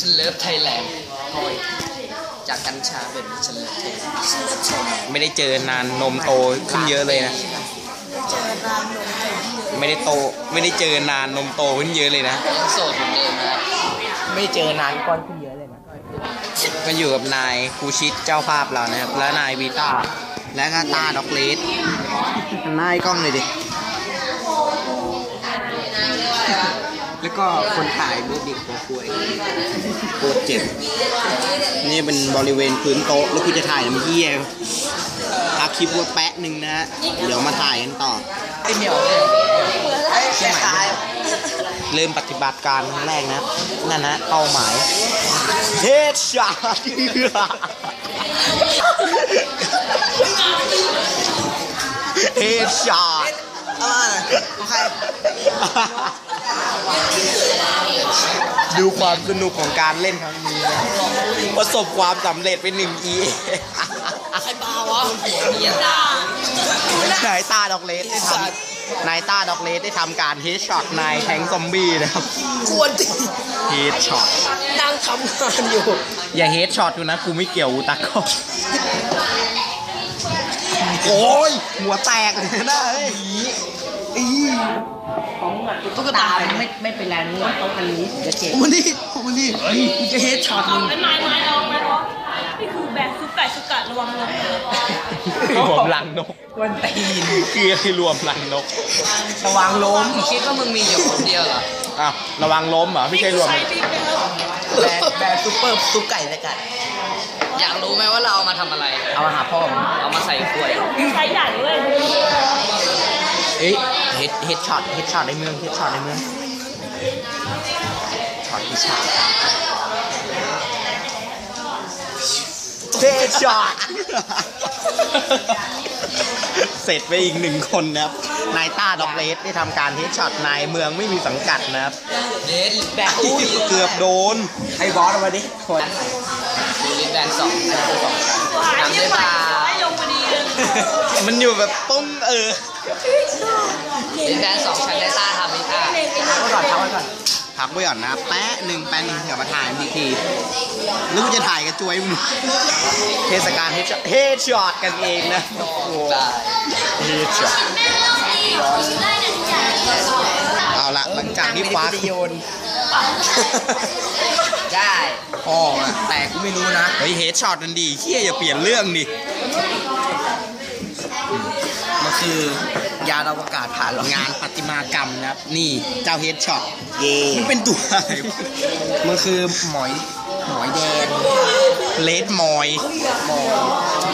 ฉันเลิฟไทยแลนด์จากกัญชาเป็นฉันเลิฟไทยแลนด์ไม่ได้เจอนานนมโตขึ้นเยอะเลยนะ เจอนานนมเจอเยอะไม่ได้โตไม่ได้เจอนานนมโตขึ้นเยอะเลยนะยังโสดเหมือนเดิมนะไม่เจอนานก้อนขึ้นเยอะเลยนะก็อยู่กับนายคูชิตเจ้าภาพเรานะครับและนายวีต้าและก็ตาด็อกเลสนายกล้องเลยดิ แล้วก็คนถ่ายมือดิบหัวคุยโคตรเจ็บ นี่เป็นบริเวณพื้นโต๊ะ แล้วกูจะถ่ายน้ำเยี่ยพักคลิปไว้แปะหนึ่งนะฮะเดี๋ยวมาถ่ายกันต่อไอ้เหนียวเลยเชียงรายเริ่มปฏิบัติการครั้งแรกนะครับนั่นนะเป้าหมายเฮดช็อตเฮดช็อตเอามาของใคร ดูความสนุกของการเล่นครั้งนี้นะประสบความสำเร็จเป็นหนึ่ง e ใครปาวะเนียตานายต้าดอกเลสได้ทำนายต้าดอกเลสได้ทำการเฮดช็อตนายแทงซอมบี้นะครับควรตีเฮดช็อตนั่งทำงานอยู่ อย่าเฮดช็อตดูนะกูไม่เกี่ยวอูตากล้อง โอ้ยหัวแตกเลยนะเฮ้ยอีตุ๊กตาไม่ไม่เป็นไรนี่ต้องอันนี้จะเจ็บมันนี่มันนี่กูจะเฮดช็อตมึงไม้ไม้เอาไม้ออกนี่คือแบบซุปไก่สกัดระวังลมนะรวมลังนกวันตีนคือให้รวมลังนก ระวังล้มมึงคิดว่ามึงมีอยู่คนเดียวเหรออ้าวระวังล้มเหรอไม่ใช่รวมใช้ปีกไปแล้วแบรนด์แบรนด์ซุปเปอร์ซุปไก่สกัด อยากรู้ไหมว่าเราเอามาทำอะไร เอามาหาพ่อผมเอามาใส่ขวดใช้ใหญ่เลยเอ้ยเฮดเฮดช็อตเฮดช็อตในเมืองเฮดช็อตในเมืองช็อตที่ชาเฮดช็อตเสร็จไปอีกหนึ่งคนนะครับ นายต้าดอกเลสได้ทำการเฮดช็อตนายเมืองไม่มีสังกัดนะครับ เดนแบบอุ้ยเกือบโดน ให้บอสเอามาดิคน ดูลินแบนสองอันนี้คือสองชั้นตัวหายทำเยี่ด้วยยมปลาลงพอดีเลยมันอยู่แบบต้งเออลินแบนสองชั้นได้ต้าทำนี่ค่ะเอาก่อนเอาไว้ก่อนพักไว้ก่อนนะแป๊ะหนึ่งแป๊ะหนึ่งเดี๋ยวมาถ่ายอีกทีหรือว่าจะถ่ายกับจวยมึงเทศกาลเฮดช็อตเฮดช็อตกันเองนะโอ้โหได้เฮดช็อตเอาละหลังจากที่คว้าโยน ได้พ่ออะแต่กูไม่รู้นะเฮ้ยเฮดช็อตนันดีเฮียอย่าเปลี่ยนเรื่องดิมันคือยานอวกาศผ่านหรอกงานประติมากรรมนะครับ นี่เจ้าเฮดช็อตเย่มันเป็นตัวอะไรวะมันคือหมอยหมอยแดงเลดมอยหมอย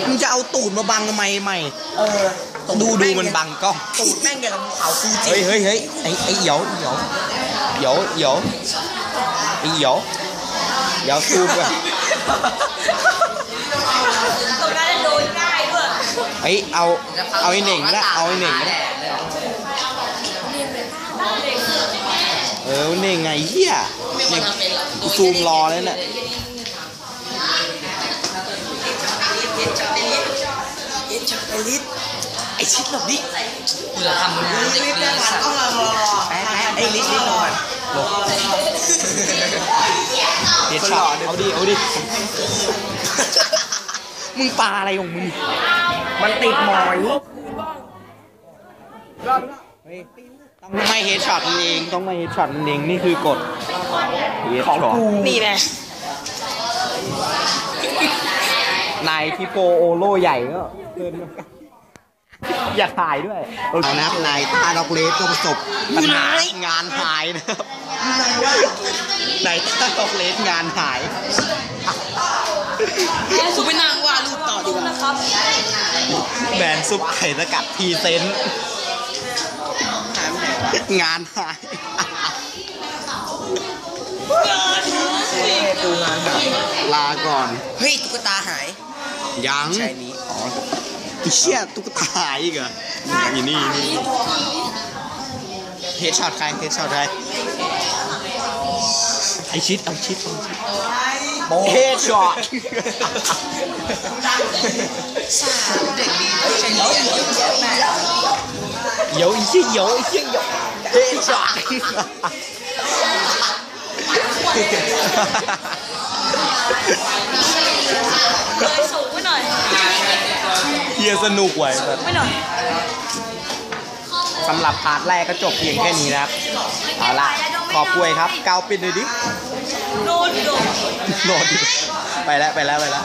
มึงจะเอาตูดมาบังทำไมใหม่ เออดูดูมันบังกล้องตูดแม่งอย่างกับภูเขาฟูจิเฮ้ยเฮ้ยเฮ้ยไอ้ไอ้เหยวเหยวเหยวเหยวไอ้เหยว เหยวซูมก่อนตรงนั้นโดนง่ายด้วยเฮ้ยเอาเอาไอ้เหน่งละเอาไอ้เหน่งละเออเหน่งไงเฮียเหน่งกูซูมรอแล้วน่ะเย็นจับไอริสไอชิดหลบดิกูจะทำงานเด็กดีสัตว์แป๊ะแป๊ะไอริสนิดหน่อ ยเฮดช็อตเอาดิ เอาดิ มึงปาอะไรของมึง มันติดหมอยต้องไม่เฮดช็อตมันเอง ต้องไม่เฮดช็อตมันเอง นี่คือกฎเฮดช็อตนี่แน่นายพิโปโอโลใหญ่ก็เกินมา อย่าถ่ายด้วยเอานะครับนายตาดอกเลสก็ประสบปัญหางานหายนะครับนายตาดอกเลสงานหายกูไปนั่งวาดรูปต่อดีกว่านะครับแบรนด์ซุปไข่สกัดพรีเซนต์งานหายกูงานหายลาก่อน เฮ้ยตุ๊กตาหาย ยังใช่นี้อ๋อ ไอ้เชี่ยตุ๊กตาหายอีกเหรอนี่นี่นี่เฮดช็อตใครเฮดช็อตใครไอชิดเอาชิดเอาชิดเฮดช็อตเด็กดีใช่เลี้ยงเดี๋ยวอีเชี่ยเดี๋ยวอีเชี่ยเดี๋ยวเฮดช็อต ยสนุกไว้แบบไปหน่อยสำหรับพาร์ทแรกก็จบเพียงแค่นี้นะครับเอาละขอบคุยครับกาวปิดเลยดิโดนโดนโหลดไปแล้วไปแล้วไปแล้ว